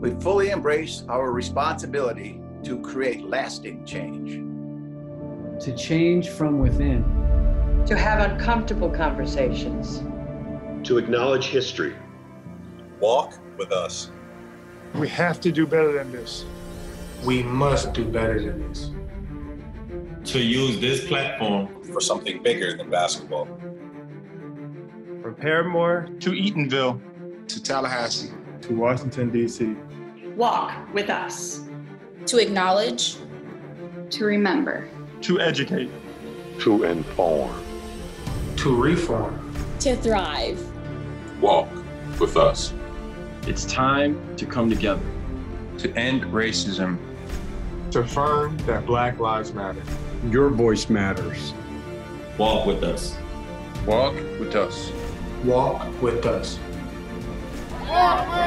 we fully embrace our responsibility to create lasting change. To change from within. To have uncomfortable conversations. To acknowledge history. Walk with us. We have to do better than this. We must do better than this. To use this platform for something bigger than basketball. Parramore to Eatonville to Tallahassee to Washington, D.C. Walk with us. To acknowledge. To remember. To educate. To inform. To reform. To thrive. Walk with us. It's time to come together. To end racism. To affirm that Black Lives Matter. Your voice matters. Walk with us. Walk with us. Walk with us. Walk with